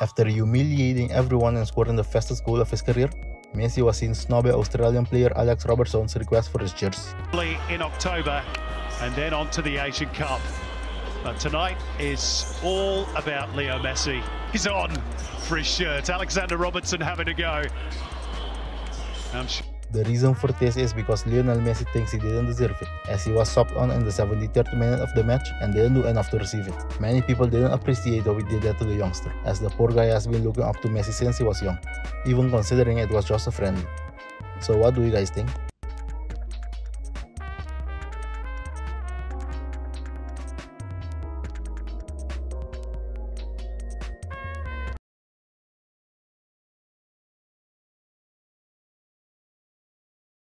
After humiliating everyone and scoring the fastest goal of his career, Messi was seen snobbing Australian player Alex Robertson's request for his jersey. In October and then on to the Asian Cup. But tonight is all about Leo Messi. He's on for his shirt. Alexander Robertson having a go. Sure. The reason for this is because Lionel Messi thinks he didn't deserve it, as he was subbed on in the 73rd minute of the match and didn't do enough to receive it. Many people didn't appreciate how he did that to the youngster, as the poor guy has been looking up to Messi since he was young, even considering it was just a friendly. So what do you guys think?